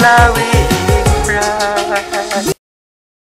flowery